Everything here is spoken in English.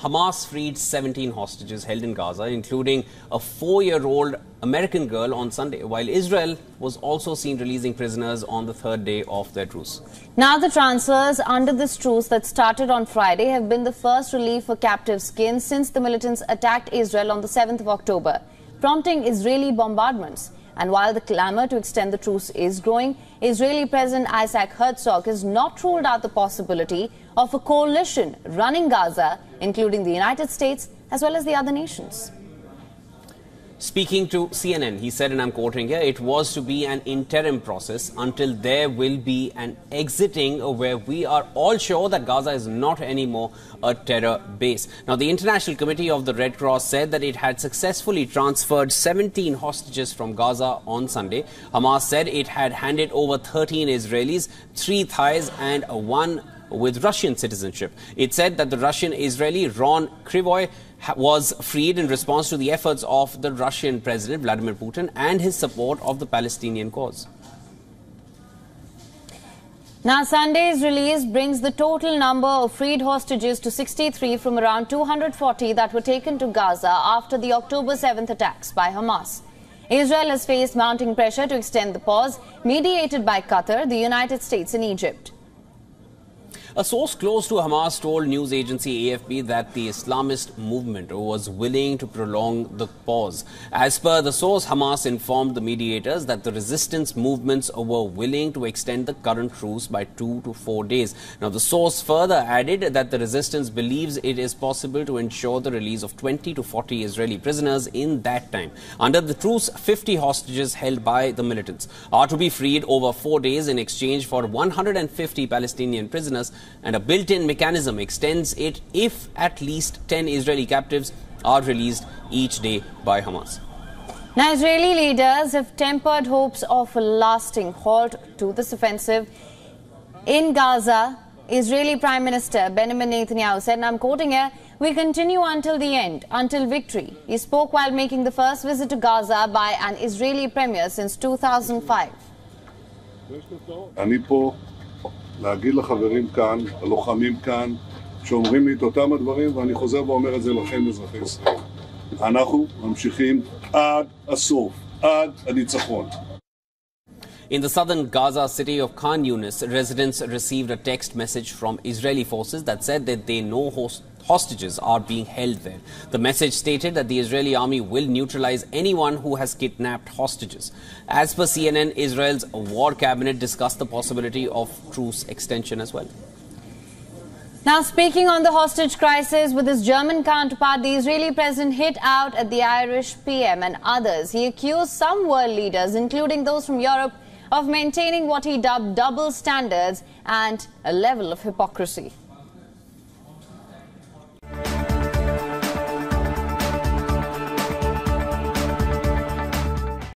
Hamas freed 17 hostages held in Gaza, including a four year old American girl on Sunday, while Israel was also seen releasing prisoners on the third day of their truce. Now, the transfers under this truce that started on Friday have been the first relief for captive skins since the militants attacked Israel on the 7th of October, prompting Israeli bombardments. And while the clamor to extend the truce is growing, Israeli President Isaac Herzog has not ruled out the possibility of a coalition running Gaza, including the United States as well as the other nations. Speaking to CNN, he said, and I'm quoting here, it was to be an interim process until there will be an exiting where we are all sure that Gaza is not anymore a terror base. Now, the International Committee of the Red Cross said that it had successfully transferred 17 hostages from Gaza on Sunday. Hamas said it had handed over 13 Israelis, three Thais, and one with Russian citizenship. It said that the Russian Israeli Ron Krivoy was freed in response to the efforts of the Russian President Vladimir Putin and his support of the Palestinian cause. Now, Sunday's release brings the total number of freed hostages to 63 from around 240 that were taken to Gaza after the October 7th attacks by Hamas. Israel has faced mounting pressure to extend the pause, mediated by Qatar, the United States, and Egypt. A source close to Hamas told news agency AFP that the Islamist movement was willing to prolong the pause. As per the source, Hamas informed the mediators that the resistance movements were willing to extend the current truce by two to four days. Now, the source further added that the resistance believes it is possible to ensure the release of 20 to 40 Israeli prisoners in that time. Under the truce, 50 hostages held by the militants are to be freed over four days in exchange for 150 Palestinian prisoners and a built-in mechanism extends it if at least 10 Israeli captives are released each day by Hamas. Now, Israeli leaders have tempered hopes of a lasting halt to this offensive. In Gaza, Israeli Prime Minister Benjamin Netanyahu said, and I'm quoting here, we continue until the end, until victory. He spoke while making the first visit to Gaza by an Israeli premier since 2005. להגיד לחברים כאן, הלוחמים כאן, שאומרים לי את אותם הדברים, ואני חוזר ואומר את זה לכם, אזרחי ישראל. אנחנו ממשיכים עד הסוף, עד הניצחון. In the southern Gaza city of Khan Yunis, residents received a text message from Israeli forces that said that they know hostages are being held there. The message stated that the Israeli army will neutralize anyone who has kidnapped hostages. As per CNN, Israel's war cabinet discussed the possibility of truce extension as well. Now, speaking on the hostage crisis with his German counterpart, the Israeli president hit out at the Irish PM and others. He accused some world leaders, including those from Europe, of maintaining what he dubbed double standards and a level of hypocrisy.